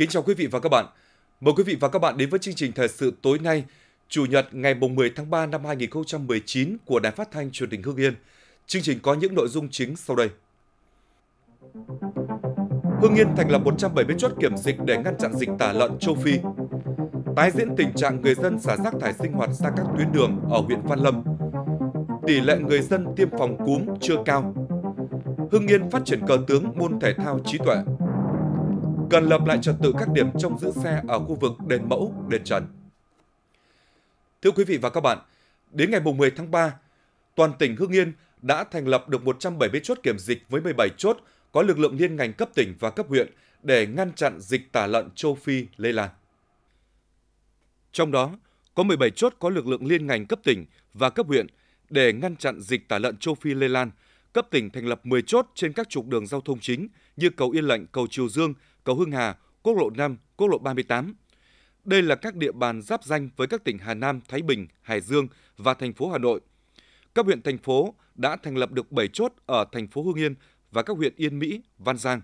Kính chào quý vị và các bạn. Mời quý vị và các bạn đến với chương trình thời sự tối nay, Chủ nhật ngày 10 tháng 3 năm 2019 của Đài Phát thanh Truyền hình Hưng Yên. Chương trình có những nội dung chính sau đây. Hưng Yên thành lập 170 chốt kiểm dịch để ngăn chặn dịch tả lợn châu Phi. Tái diễn tình trạng người dân xả rác thải sinh hoạt ra các tuyến đường ở huyện Văn Lâm. Tỷ lệ người dân tiêm phòng cúm chưa cao. Hưng Yên phát triển cờ tướng môn thể thao trí tuệ cần lập lại trật tự các điểm trông giữ xe ở khu vực đền Mẫu, đền Trần. Thưa quý vị và các bạn, đến ngày 10 tháng 3, toàn tỉnh Hưng Yên đã thành lập được 170 chốt kiểm dịch với 17 chốt có lực lượng liên ngành cấp tỉnh và cấp huyện để ngăn chặn dịch tả lợn châu Phi lây lan. Trong đó, có 17 chốt có lực lượng liên ngành cấp tỉnh và cấp huyện để ngăn chặn dịch tả lợn châu Phi lây lan. Cấp tỉnh thành lập 10 chốt trên các trục đường giao thông chính như cầu Yên Lệnh, cầu Triều Dương, cầu Hưng Hà, quốc lộ 5, quốc lộ 38. Đây là các địa bàn giáp danh với các tỉnh Hà Nam, Thái Bình, Hải Dương và thành phố Hà Nội. Các huyện thành phố đã thành lập được 7 chốt ở thành phố Hưng Yên và các huyện Yên Mỹ, Văn Giang.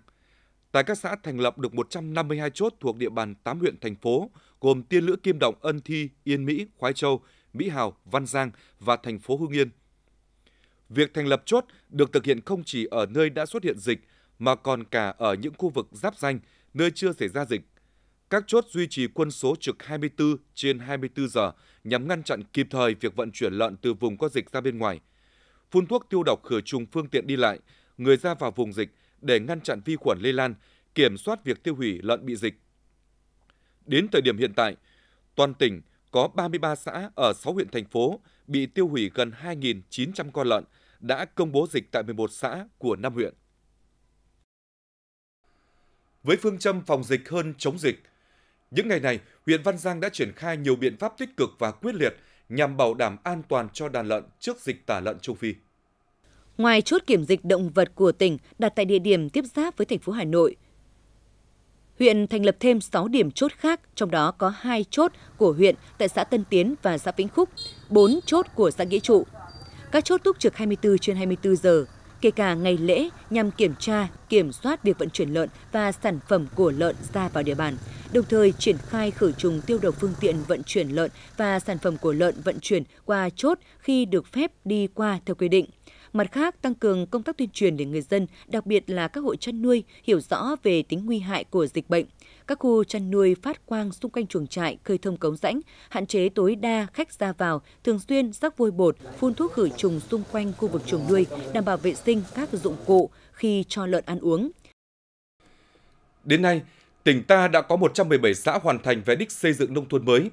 Tại các xã thành lập được 152 chốt thuộc địa bàn 8 huyện thành phố gồm Tiên Lữ Kim Động, Ân Thi, Yên Mỹ, Khoái Châu, Mỹ Hào, Văn Giang và thành phố Hưng Yên. Việc thành lập chốt được thực hiện không chỉ ở nơi đã xuất hiện dịch mà còn cả ở những khu vực giáp danh, nơi chưa xảy ra dịch. Các chốt duy trì quân số trực 24 trên 24 giờ nhằm ngăn chặn kịp thời việc vận chuyển lợn từ vùng có dịch ra bên ngoài. Phun thuốc tiêu độc khử trùng phương tiện đi lại, người ra vào vùng dịch để ngăn chặn vi khuẩn lây lan, kiểm soát việc tiêu hủy lợn bị dịch. Đến thời điểm hiện tại, toàn tỉnh có 33 xã ở 6 huyện thành phố bị tiêu hủy gần 2.900 con lợn, đã công bố dịch tại 11 xã của 5 huyện. Với phương châm phòng dịch hơn chống dịch, những ngày này, huyện Văn Giang đã triển khai nhiều biện pháp tích cực và quyết liệt nhằm bảo đảm an toàn cho đàn lợn trước dịch tả lợn châu Phi. Ngoài chốt kiểm dịch động vật của tỉnh đặt tại địa điểm tiếp giáp với thành phố Hà Nội, huyện thành lập thêm 6 điểm chốt khác, trong đó có 2 chốt của huyện tại xã Tân Tiến và xã Vĩnh Khúc, 4 chốt của xã Nghĩa Trụ. Các chốt túc trực 24 trên 24 giờ, kể cả ngày lễ nhằm kiểm tra, kiểm soát việc vận chuyển lợn và sản phẩm của lợn ra vào địa bàn, đồng thời triển khai khử trùng tiêu độc phương tiện vận chuyển lợn và sản phẩm của lợn vận chuyển qua chốt khi được phép đi qua theo quy định. Mặt khác, tăng cường công tác tuyên truyền để người dân, đặc biệt là các hộ chăn nuôi, hiểu rõ về tính nguy hại của dịch bệnh. Các khu chăn nuôi phát quang xung quanh chuồng trại, khơi thông cống rãnh, hạn chế tối đa khách ra vào, thường xuyên rắc vôi bột, phun thuốc khử trùng xung quanh khu vực chuồng nuôi, đảm bảo vệ sinh các dụng cụ khi cho lợn ăn uống. Đến nay, tỉnh ta đã có 117 xã hoàn thành về đích xây dựng nông thôn mới.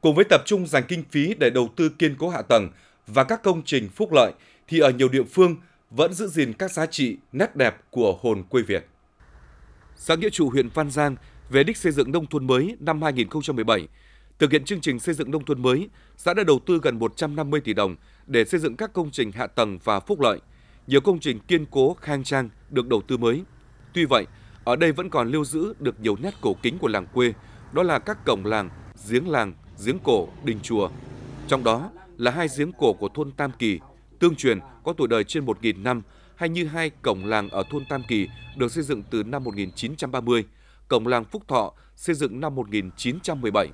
Cùng với tập trung dành kinh phí để đầu tư kiên cố hạ tầng và các công trình phúc lợi, thì ở nhiều địa phương vẫn giữ gìn các giá trị, nét đẹp của hồn quê Việt. Xã Nghĩa Trụ huyện Văn Giang về đích xây dựng nông thôn mới năm 2017, thực hiện chương trình xây dựng nông thôn mới, xã đã đầu tư gần 150 tỷ đồng để xây dựng các công trình hạ tầng và phúc lợi. Nhiều công trình kiên cố khang trang được đầu tư mới. Tuy vậy, ở đây vẫn còn lưu giữ được nhiều nét cổ kính của làng quê, đó là các cổng làng, giếng làng, giếng cổ, đình chùa. Trong đó là hai giếng cổ của thôn Tam Kỳ, tương truyền có tuổi đời trên 1.000 năm, hay như hai cổng làng ở thôn Tam Kỳ được xây dựng từ năm 1930, cổng làng Phúc Thọ xây dựng năm 1917.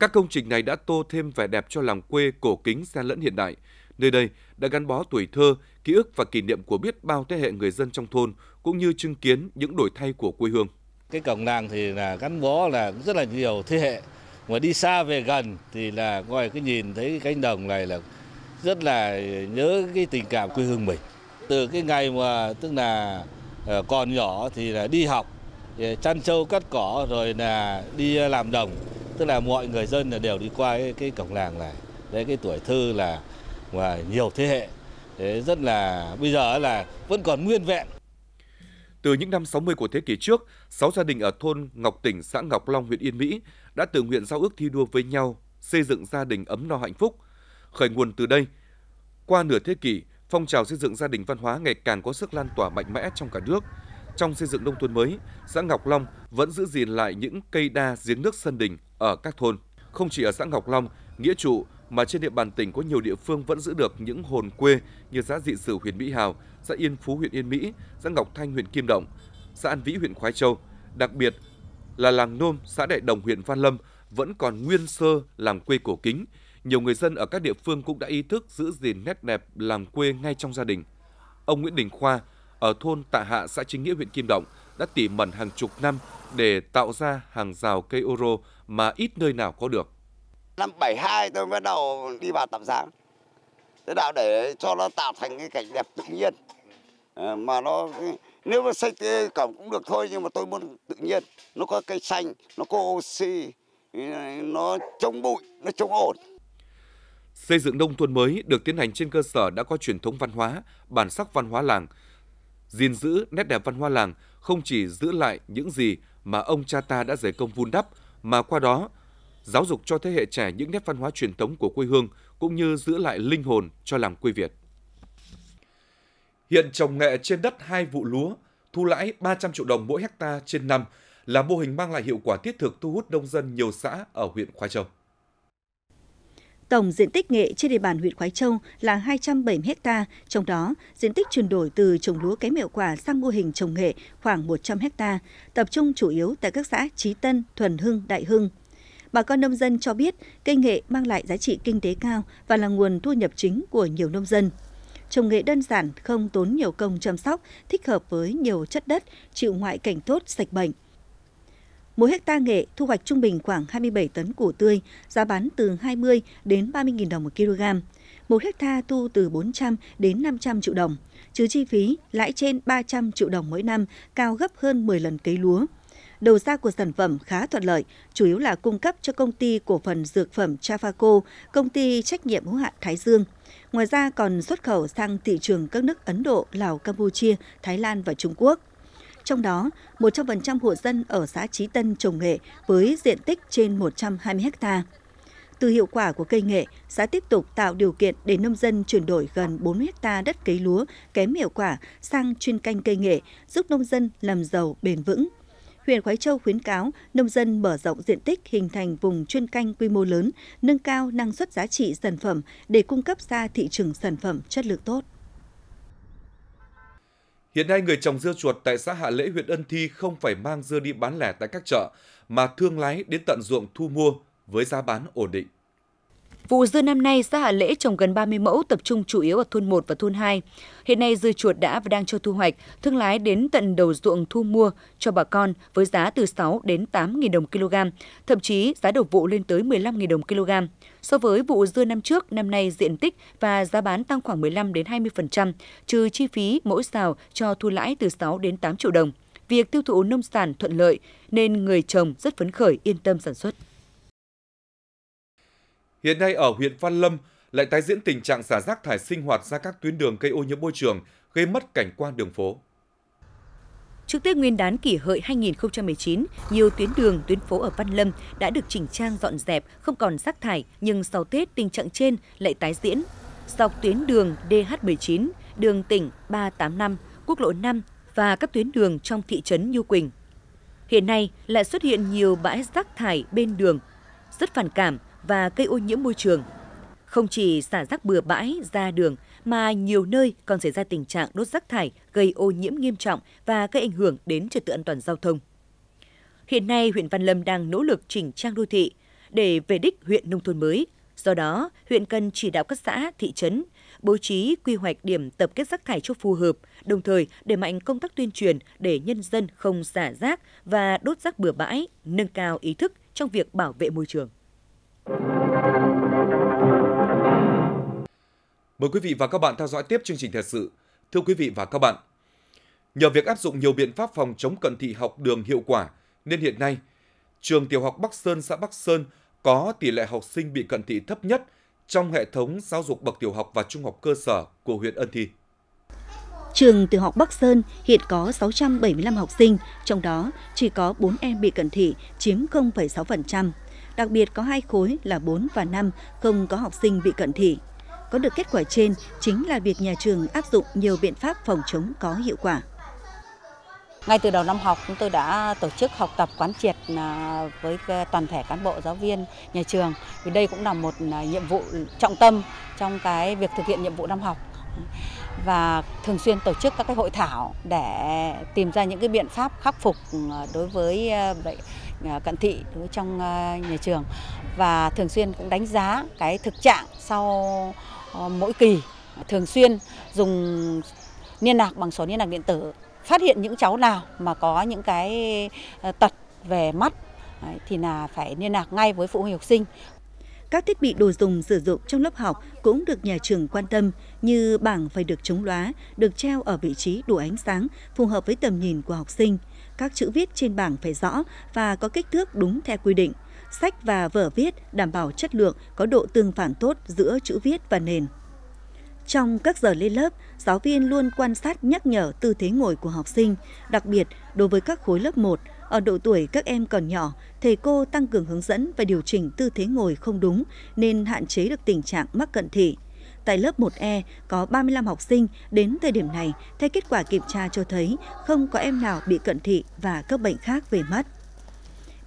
Các công trình này đã tô thêm vẻ đẹp cho làng quê cổ kính xen lẫn hiện đại. Nơi đây đã gắn bó tuổi thơ, ký ức và kỷ niệm của biết bao thế hệ người dân trong thôn, cũng như chứng kiến những đổi thay của quê hương. Cái cổng làng thì là gắn bó là rất là nhiều thế hệ. Mà đi xa về gần thì là ngoài cái nhìn thấy cái cánh đồng này là rất là nhớ cái tình cảm quê hương mình. Từ cái ngày mà tức là ờ, còn nhỏ thì là đi học, chăn trâu cắt cỏ rồi là đi làm đồng. Tức là mọi người dân là đều đi qua cái, cái cổng làng này. Đấy cái tuổi thơ là và nhiều thế hệ. Đấy, rất là bây giờ là vẫn còn nguyên vẹn. Từ những năm 60 của thế kỷ trước, 6 gia đình ở thôn Ngọc Tỉnh, xã Ngọc Long, huyện Yên Mỹ đã tự nguyện giao ước thi đua với nhau, xây dựng gia đình ấm no hạnh phúc – Khởi nguồn từ đây, qua nửa thế kỷ, phong trào xây dựng gia đình văn hóa ngày càng có sức lan tỏa mạnh mẽ trong cả nước. Trong xây dựng nông thôn mới, xã Ngọc Long vẫn giữ gìn lại những cây đa giếng nước sân đình ở các thôn. Không chỉ ở xã Ngọc Long, Nghĩa Trụ mà trên địa bàn tỉnh có nhiều địa phương vẫn giữ được những hồn quê như xã Dị Sử huyện Mỹ Hào, xã Yên Phú huyện Yên Mỹ, xã Ngọc Thanh huyện Kim Động, xã An Vĩ huyện Khoái Châu. Đặc biệt là làng Nôm, xã Đại Đồng, huyện Văn Lâm vẫn còn nguyên sơ làm quê cổ kính. Nhiều người dân ở các địa phương cũng đã ý thức giữ gìn nét đẹp làm quê ngay trong gia đình. Ông Nguyễn Đình Khoa ở thôn Tạ Hạ, xã Chính Nghĩa, huyện Kim Động đã tỉ mẩn hàng chục năm để tạo ra hàng rào cây ô rô mà ít nơi nào có được. Năm 72 tôi bắt đầu đi vào tạm giam. Thế đạo để cho nó tạo thành cái cảnh đẹp tự nhiên. À, mà nó nếu mà xây cổng cũng được thôi nhưng mà tôi muốn tự nhiên. Nó có cây xanh, nó có oxy, nó chống bụi, nó chống ổn. Xây dựng nông thôn mới được tiến hành trên cơ sở đã có truyền thống văn hóa, bản sắc văn hóa làng gìn giữ nét đẹp văn hóa làng không chỉ giữ lại những gì mà ông cha ta đã dày công vun đắp, mà qua đó giáo dục cho thế hệ trẻ những nét văn hóa truyền thống của quê hương cũng như giữ lại linh hồn cho làng quê Việt. Hiện trồng nghệ trên đất hai vụ lúa, thu lãi 300 triệu đồng mỗi hecta trên năm là mô hình mang lại hiệu quả thiết thực thu hút nông dân nhiều xã ở huyện Khoai Châu. Tổng diện tích nghệ trên địa bàn huyện Khói Châu là 270 ha, trong đó diện tích chuyển đổi từ trồng lúa kém hiệu quả sang mô hình trồng nghệ khoảng 100 ha, tập trung chủ yếu tại các xã Trí Tân, Thuần Hưng, Đại Hưng. Bà con nông dân cho biết cây nghệ mang lại giá trị kinh tế cao và là nguồn thu nhập chính của nhiều nông dân. Trồng nghệ đơn giản, không tốn nhiều công chăm sóc, thích hợp với nhiều chất đất, chịu ngoại cảnh tốt, sạch bệnh – Mỗi hecta nghệ thu hoạch trung bình khoảng 27 tấn củ tươi, giá bán từ 20 đến 30.000 đồng một kg. Một hecta thu từ 400 đến 500 triệu đồng, trừ chi phí lãi trên 300 triệu đồng mỗi năm, cao gấp hơn 10 lần cấy lúa. Đầu ra của sản phẩm khá thuận lợi, chủ yếu là cung cấp cho công ty cổ phần dược phẩm Chafaco, công ty trách nhiệm hữu hạn Thái Dương. Ngoài ra còn xuất khẩu sang thị trường các nước Ấn Độ, Lào, Campuchia, Thái Lan và Trung Quốc. Trong đó, 100% hộ dân ở xã Trí Tân trồng nghệ với diện tích trên 120 ha. Từ hiệu quả của cây nghệ, xã tiếp tục tạo điều kiện để nông dân chuyển đổi gần 4 ha đất cấy lúa kém hiệu quả sang chuyên canh cây nghệ, giúp nông dân làm giàu bền vững. Huyện Khói Châu khuyến cáo nông dân mở rộng diện tích hình thành vùng chuyên canh quy mô lớn, nâng cao năng suất giá trị sản phẩm để cung cấp ra thị trường sản phẩm chất lượng tốt. Hiện nay người trồng dưa chuột tại xã Hạ Lễ, huyện Ân Thi không phải mang dưa đi bán lẻ tại các chợ, mà thương lái đến tận ruộng thu mua với giá bán ổn định. Vụ dưa năm nay, xã Hạ Lễ trồng gần 30 mẫu tập trung chủ yếu ở thôn 1 và thôn 2. Hiện nay dưa chuột đã và đang cho thu hoạch, thương lái đến tận đầu ruộng thu mua cho bà con với giá từ 6 đến 8 000 đồng kg, thậm chí giá đầu vụ lên tới 15 000 đồng kg. So với vụ dưa năm trước, năm nay diện tích và giá bán tăng khoảng 15 đến 20%, trừ chi phí mỗi xào cho thu lãi từ 6 đến 8 triệu đồng. Việc tiêu thụ nông sản thuận lợi nên người trồng rất phấn khởi yên tâm sản xuất. Hiện nay ở huyện Văn Lâm lại tái diễn tình trạng xả rác thải sinh hoạt ra các tuyến đường gây ô nhiễm môi trường, gây mất cảnh quan đường phố. Trước Tết Nguyên đán kỷ hợi 2019, nhiều tuyến đường, tuyến phố ở Văn Lâm đã được chỉnh trang dọn dẹp, không còn rác thải, nhưng sau Tết tình trạng trên lại tái diễn. Dọc tuyến đường DH19, đường tỉnh 385, quốc lộ 5 và các tuyến đường trong thị trấn Như Quỳnh. Hiện nay lại xuất hiện nhiều bãi rác thải bên đường, rất phản cảm và gây ô nhiễm môi trường. Không chỉ xả rác bừa bãi ra đường mà nhiều nơi còn xảy ra tình trạng đốt rác thải gây ô nhiễm nghiêm trọng và gây ảnh hưởng đến trật tự an toàn giao thông. Hiện nay, huyện Văn Lâm đang nỗ lực chỉnh trang đô thị để về đích huyện nông thôn mới. Do đó, huyện cần chỉ đạo các xã, thị trấn bố trí quy hoạch điểm tập kết rác thải cho phù hợp, đồng thời đẩy mạnh công tác tuyên truyền để nhân dân không xả rác và đốt rác bừa bãi, nâng cao ý thức trong việc bảo vệ môi trường. Mời quý vị và các bạn theo dõi tiếp chương trình thời sự. Thưa quý vị và các bạn, nhờ việc áp dụng nhiều biện pháp phòng chống cận thị học đường hiệu quả, nên hiện nay, trường tiểu học Bắc Sơn, xã Bắc Sơn có tỷ lệ học sinh bị cận thị thấp nhất trong hệ thống giáo dục bậc tiểu học và trung học cơ sở của huyện Ân Thi. Trường tiểu học Bắc Sơn hiện có 675 học sinh, trong đó chỉ có 4 em bị cận thị, chiếm 0,6%. Đặc biệt có hai khối là 4 và 5 không có học sinh bị cận thị. Có được kết quả trên chính là việc nhà trường áp dụng nhiều biện pháp phòng chống có hiệu quả. Ngay từ đầu năm học, chúng tôi đã tổ chức học tập quán triệt à, với à, toàn thể cán bộ giáo viên nhà trường. Vì đây cũng là một à, nhiệm vụ trọng tâm trong cái việc thực hiện nhiệm vụ năm học. và thường xuyên tổ chức các cái hội thảo để tìm ra những cái biện pháp khắc phục đối với bệnh À, cận thị đối với trong à, nhà trường và thường xuyên cũng đánh giá cái thực trạng sau ờ, mỗi kỳ thường xuyên dùng liên lạc bằng sổ liên lạc điện tử phát hiện những cháu nào mà có những cái ờ, tật về mắt thì là phải liên lạc ngay với phụ huynh học sinh. Các thiết bị đồ dùng sử dụng trong lớp học cũng được nhà trường quan tâm như bảng phải được chống lóa, được treo ở vị trí đủ ánh sáng, phù hợp với tầm nhìn của học sinh. Các chữ viết trên bảng phải rõ và có kích thước đúng theo quy định. Sách và vở viết đảm bảo chất lượng, có độ tương phản tốt giữa chữ viết và nền. Trong các giờ lên lớp, giáo viên luôn quan sát nhắc nhở tư thế ngồi của học sinh, đặc biệt đối với các khối lớp 1, ở độ tuổi các em còn nhỏ, thầy cô tăng cường hướng dẫn và điều chỉnh tư thế ngồi không đúng nên hạn chế được tình trạng mắc cận thị. Tại lớp 1E có 35 học sinh, đến thời điểm này, theo kết quả kiểm tra cho thấy không có em nào bị cận thị và các bệnh khác về mắt.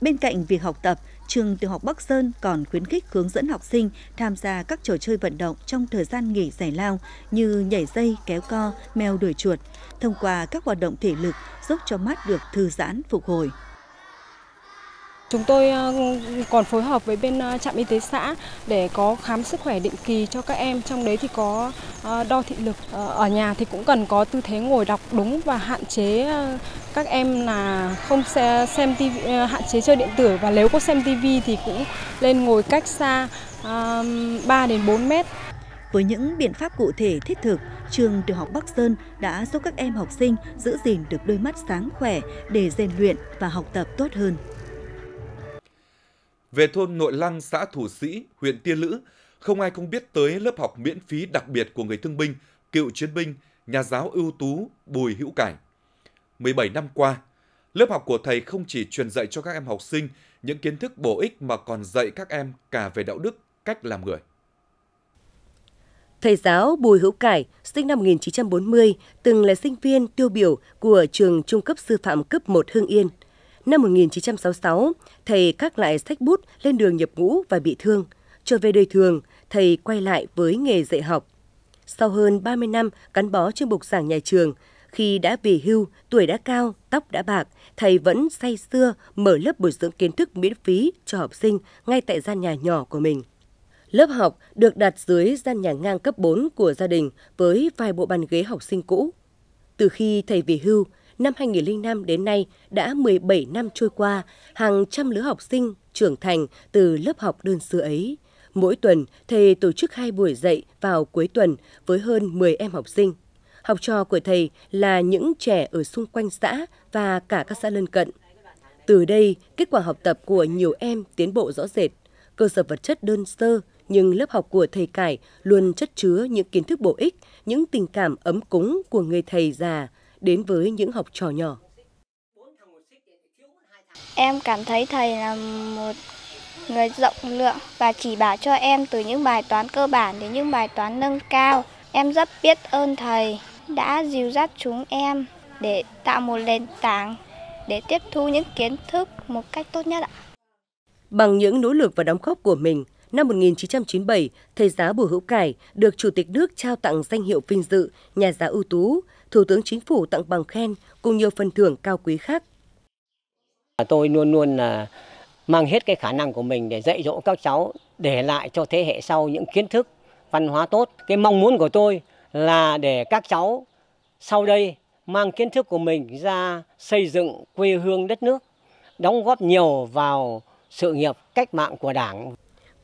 Bên cạnh việc học tập, trường tiểu học Bắc Sơn còn khuyến khích hướng dẫn học sinh tham gia các trò chơi vận động trong thời gian nghỉ giải lao như nhảy dây, kéo co, mèo đuổi chuột, thông qua các hoạt động thể lực giúp cho mắt được thư giãn phục hồi. Chúng tôi ờ, còn phối hợp với bên ờ, trạm y tế xã để có khám sức khỏe định kỳ cho các em. Trong đấy thì có ờ, đo thị lực. Ở nhà thì cũng cần có tư thế ngồi đọc đúng và hạn chế các em là không xem TV, hạn chế chơi điện tử và nếu có xem TV thì cũng lên ngồi cách xa 3 đến 4 mét. Với những biện pháp cụ thể thiết thực, trường tiểu học Bắc Sơn đã giúp các em học sinh giữ gìn được đôi mắt sáng khỏe để rèn luyện và học tập tốt hơn về thôn Nội Lăng, xã Thủ Sĩ, huyện Tiên Lữ, không ai không biết tới lớp học miễn phí đặc biệt của người thương binh, cựu chiến binh, nhà giáo ưu tú Bùi Hữu Cải. 17 năm qua, lớp học của thầy không chỉ truyền dạy cho các em học sinh những kiến thức bổ ích mà còn dạy các em cả về đạo đức, cách làm người. Thầy giáo Bùi Hữu Cải, sinh năm 1940, từng là sinh viên tiêu biểu của trường trung cấp sư phạm cấp 1 Hưng Yên – Năm 1966, thầy các lại sách bút lên đường nhập ngũ và bị thương. Trở về đời thường, thầy quay lại với nghề dạy học. Sau hơn 30 năm gắn bó trên bục giảng nhà trường, khi đã về hưu, tuổi đã cao, tóc đã bạc, thầy vẫn say xưa mở lớp bồi dưỡng kiến thức miễn phí cho học sinh ngay tại gian nhà nhỏ của mình. Lớp học được đặt dưới gian nhà ngang cấp 4 của gia đình với vài bộ bàn ghế học sinh cũ. Từ khi thầy về hưu, năm 2005 đến nay đã 17 năm trôi qua, hàng trăm lứa học sinh trưởng thành từ lớp học đơn xưa ấy. Mỗi tuần, thầy tổ chức hai buổi dạy vào cuối tuần với hơn 10 em học sinh. Học trò của thầy là những trẻ ở xung quanh xã và cả các xã lân cận. Từ đây, kết quả học tập của nhiều em tiến bộ rõ rệt. Cơ sở vật chất đơn sơ, nhưng lớp học của thầy Cải luôn chất chứa những kiến thức bổ ích, những tình cảm ấm cúng của người thầy già, đến với những học trò nhỏ. Em cảm thấy thầy là một người rộng lượng và chỉ bảo cho em từ những bài toán cơ bản đến những bài toán nâng cao. Em rất biết ơn thầy đã dìu dắt chúng em để tạo một nền tảng để tiếp thu những kiến thức một cách tốt nhất ạ. Bằng những nỗ lực và đóng góp của mình, năm 1997, thầy giáo Bùi Hữu Cải được Chủ tịch nước trao tặng danh hiệu vinh dự nhà giáo ưu tú Thủ tướng Chính phủ tặng bằng khen cùng nhiều phần thưởng cao quý khác. Tôi luôn luôn là mang hết cái khả năng của mình để dạy dỗ các cháu, để lại cho thế hệ sau những kiến thức văn hóa tốt. Cái mong muốn của tôi là để các cháu sau đây mang kiến thức của mình ra xây dựng quê hương đất nước, đóng góp nhiều vào sự nghiệp cách mạng của Đảng.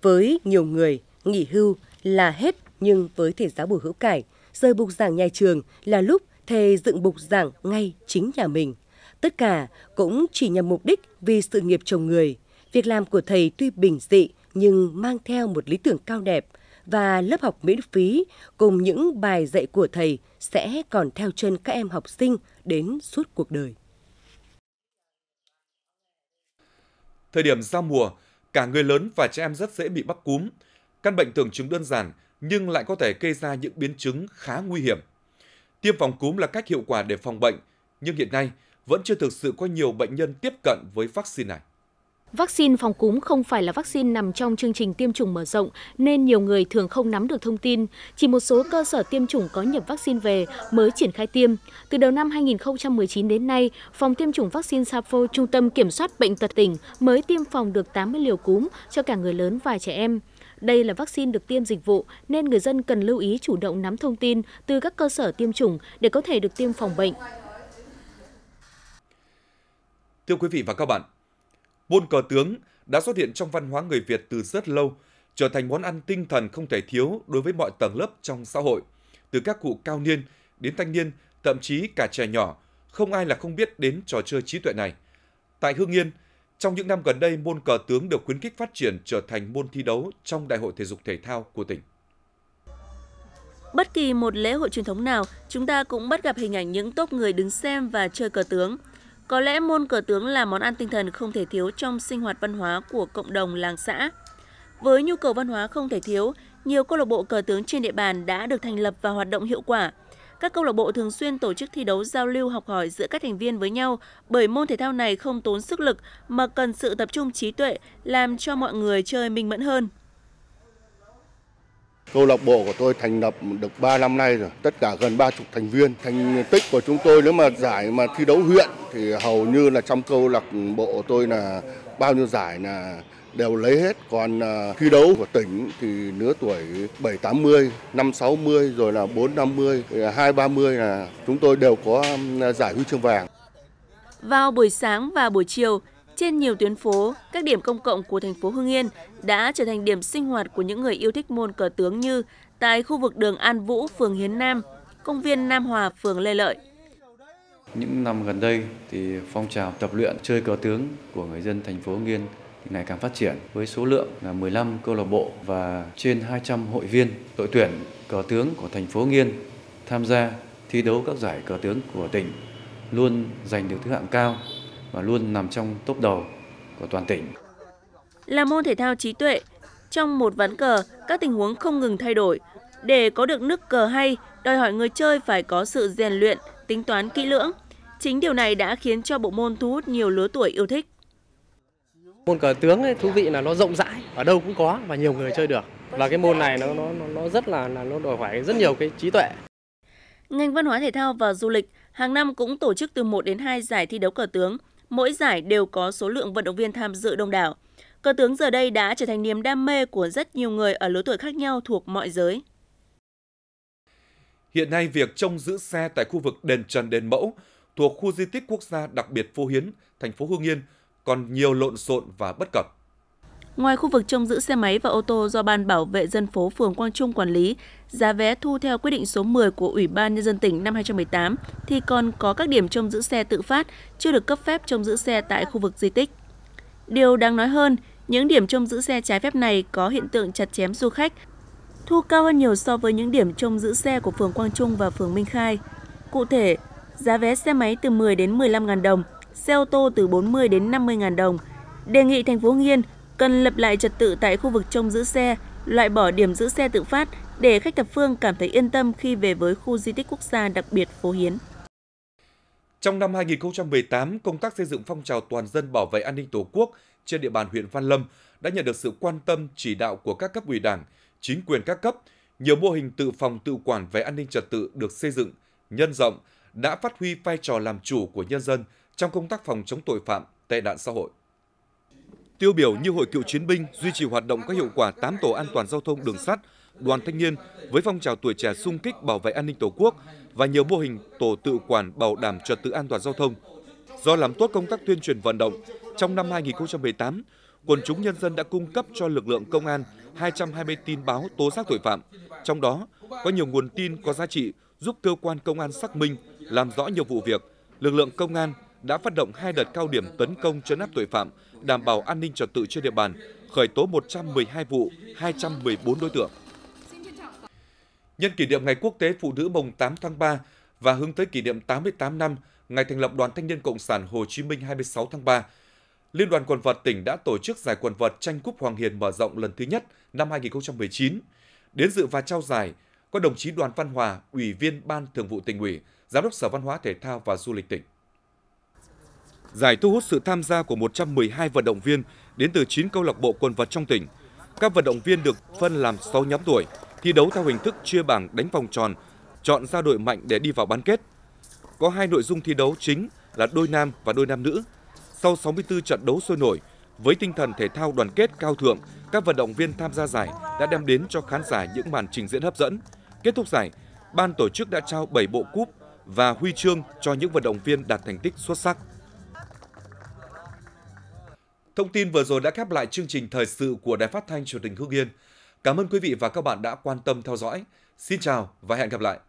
Với nhiều người, nghỉ hưu là hết nhưng với thầy giáo Bùi Hữu Cải, rời bục giảng nhà trường là lúc thầy dựng bục giảng ngay chính nhà mình. Tất cả cũng chỉ nhằm mục đích vì sự nghiệp chồng người. Việc làm của thầy tuy bình dị nhưng mang theo một lý tưởng cao đẹp và lớp học miễn phí cùng những bài dạy của thầy sẽ còn theo chân các em học sinh đến suốt cuộc đời. Thời điểm giao mùa, cả người lớn và trẻ em rất dễ bị mắc cúm. Căn bệnh tưởng chứng đơn giản nhưng lại có thể gây ra những biến chứng khá nguy hiểm. Tiêm phòng cúm là cách hiệu quả để phòng bệnh, nhưng hiện nay vẫn chưa thực sự có nhiều bệnh nhân tiếp cận với vaccine này. Vaccine phòng cúm không phải là vaccine nằm trong chương trình tiêm chủng mở rộng nên nhiều người thường không nắm được thông tin. Chỉ một số cơ sở tiêm chủng có nhập vaccine về mới triển khai tiêm. Từ đầu năm 2019 đến nay, Phòng tiêm chủng vaccine Sapo Trung tâm Kiểm soát Bệnh tật tỉnh mới tiêm phòng được 80 liều cúm cho cả người lớn và trẻ em. Đây là vaccine được tiêm dịch vụ nên người dân cần lưu ý chủ động nắm thông tin từ các cơ sở tiêm chủng để có thể được tiêm phòng bệnh. Thưa quý vị và các bạn, Môn cờ tướng đã xuất hiện trong văn hóa người Việt từ rất lâu, trở thành món ăn tinh thần không thể thiếu đối với mọi tầng lớp trong xã hội. Từ các cụ cao niên đến thanh niên, thậm chí cả trẻ nhỏ, không ai là không biết đến trò chơi trí tuệ này. Tại Hương Yên, trong những năm gần đây, môn cờ tướng được khuyến khích phát triển trở thành môn thi đấu trong Đại hội Thể dục Thể thao của tỉnh. Bất kỳ một lễ hội truyền thống nào, chúng ta cũng bắt gặp hình ảnh những tốp người đứng xem và chơi cờ tướng. Có lẽ môn cờ tướng là món ăn tinh thần không thể thiếu trong sinh hoạt văn hóa của cộng đồng làng xã. Với nhu cầu văn hóa không thể thiếu, nhiều câu lạc bộ cờ tướng trên địa bàn đã được thành lập và hoạt động hiệu quả. Các câu lạc bộ thường xuyên tổ chức thi đấu giao lưu học hỏi giữa các thành viên với nhau bởi môn thể thao này không tốn sức lực mà cần sự tập trung trí tuệ làm cho mọi người chơi minh mẫn hơn. Câu lạc bộ của tôi thành lập được 3 năm nay rồi, tất cả gần 30 thành viên. Thành tích của chúng tôi nếu mà giải mà thi đấu huyện thì hầu như là trong câu lạc bộ của tôi là bao nhiêu giải là đều lấy hết. Còn à, thi đấu của tỉnh thì lứa tuổi 7 80, 5 60 rồi là 4 50, 2 30 là chúng tôi đều có à, giải huy chương vàng. Vào buổi sáng và buổi chiều, trên nhiều tuyến phố, các điểm công cộng của thành phố Hưng Yên đã trở thành điểm sinh hoạt của những người yêu thích môn cờ tướng như tại khu vực đường An Vũ, phường Hiến Nam, công viên Nam Hòa, phường Lê Lợi. Những năm gần đây thì phong trào tập luyện chơi cờ tướng của người dân thành phố Hưng Yên ngày càng phát triển với số lượng là 15 câu lạc bộ và trên 200 hội viên đội tuyển cờ tướng của thành phố Hưng Yên tham gia thi đấu các giải cờ tướng của tỉnh luôn giành được thứ hạng cao và luôn nằm trong top đầu của toàn tỉnh. Là môn thể thao trí tuệ, trong một ván cờ, các tình huống không ngừng thay đổi. Để có được nước cờ hay, đòi hỏi người chơi phải có sự rèn luyện, tính toán kỹ lưỡng. Chính điều này đã khiến cho bộ môn thu hút nhiều lứa tuổi yêu thích. Môn cờ tướng ấy, thú vị là nó rộng rãi, ở đâu cũng có và nhiều người chơi được. Và cái môn này nó nó nó rất là là nó đòi hỏi rất nhiều cái trí tuệ. Ngành văn hóa thể thao và du lịch hàng năm cũng tổ chức từ 1 đến 2 giải thi đấu cờ tướng mỗi giải đều có số lượng vận động viên tham dự đông đảo. Cờ tướng giờ đây đã trở thành niềm đam mê của rất nhiều người ở lứa tuổi khác nhau thuộc mọi giới. Hiện nay, việc trông giữ xe tại khu vực đền Trần Đền Mẫu thuộc khu di tích quốc gia đặc biệt Phú Hiến, thành phố Hương Yên còn nhiều lộn xộn và bất cập. Ngoài khu vực trông giữ xe máy và ô tô do Ban Bảo vệ dân phố phường Quang Trung quản lý, giá vé thu theo quyết định số 10 của Ủy ban Nhân dân tỉnh năm 2018 thì còn có các điểm trông giữ xe tự phát chưa được cấp phép trông giữ xe tại khu vực di tích. Điều đáng nói hơn, những điểm trông giữ xe trái phép này có hiện tượng chặt chém du khách, thu cao hơn nhiều so với những điểm trông giữ xe của phường Quang Trung và phường Minh Khai. Cụ thể, giá vé xe máy từ 10 đến 15 ngàn đồng, xe ô tô từ 40 đến 50 ngàn đồng. Đề nghị thành phố Nghiên cần lập lại trật tự tại khu vực trông giữ xe, loại bỏ điểm giữ xe tự phát để khách thập phương cảm thấy yên tâm khi về với khu di tích quốc gia đặc biệt Phố Hiến. Trong năm 2018, công tác xây dựng phong trào toàn dân bảo vệ an ninh Tổ quốc trên địa bàn huyện Văn Lâm đã nhận được sự quan tâm chỉ đạo của các cấp ủy Đảng, chính quyền các cấp. Nhiều mô hình tự phòng tự quản về an ninh trật tự được xây dựng, nhân rộng, đã phát huy vai trò làm chủ của nhân dân trong công tác phòng chống tội phạm, tệ nạn xã hội. Tiêu biểu như Hội Cựu Chiến binh duy trì hoạt động có hiệu quả 8 tổ an toàn giao thông đường sắt, đoàn thanh niên với phong trào tuổi trẻ sung kích bảo vệ an ninh Tổ quốc và nhiều mô hình tổ tự quản bảo đảm trật tự an toàn giao thông. Do làm tốt công tác tuyên truyền vận động, trong năm 2018, quần chúng nhân dân đã cung cấp cho lực lượng công an 220 tin báo tố giác tội phạm. Trong đó, có nhiều nguồn tin có giá trị giúp cơ quan công an xác minh, làm rõ nhiều vụ việc. Lực lượng công an đã phát động hai đợt cao điểm tấn công chấn áp tội phạm, đảm bảo an ninh trật tự trên địa bàn, khởi tố 112 vụ, 214 đối tượng. Nhân kỷ niệm Ngày Quốc tế Phụ nữ mùng 8 tháng 3 và hướng tới kỷ niệm 88 năm ngày thành lập Đoàn Thanh niên Cộng sản Hồ Chí Minh 26 tháng 3, Liên đoàn quần vợt tỉnh đã tổ chức giải quần vợt tranh cúp Hoàng Hiền mở rộng lần thứ nhất năm 2019. Đến dự và trao giải có đồng chí Đoàn Văn Hòa, Ủy viên Ban Thường vụ tỉnh ủy, Giám đốc Sở Văn hóa Thể thao và Du lịch tỉnh. Giải thu hút sự tham gia của 112 vận động viên đến từ 9 câu lạc bộ quần vợt trong tỉnh. Các vận động viên được phân làm 6 nhóm tuổi, thi đấu theo hình thức chia bảng đánh vòng tròn, chọn ra đội mạnh để đi vào bán kết. Có hai nội dung thi đấu chính là đôi nam và đôi nam nữ. Sau 64 trận đấu sôi nổi, với tinh thần thể thao đoàn kết cao thượng, các vận động viên tham gia giải đã đem đến cho khán giả những màn trình diễn hấp dẫn. Kết thúc giải, ban tổ chức đã trao 7 bộ cúp và huy chương cho những vận động viên đạt thành tích xuất sắc. Thông tin vừa rồi đã khép lại chương trình thời sự của Đài Phát thanh Truyền hình Hưng Yên. Cảm ơn quý vị và các bạn đã quan tâm theo dõi. Xin chào và hẹn gặp lại.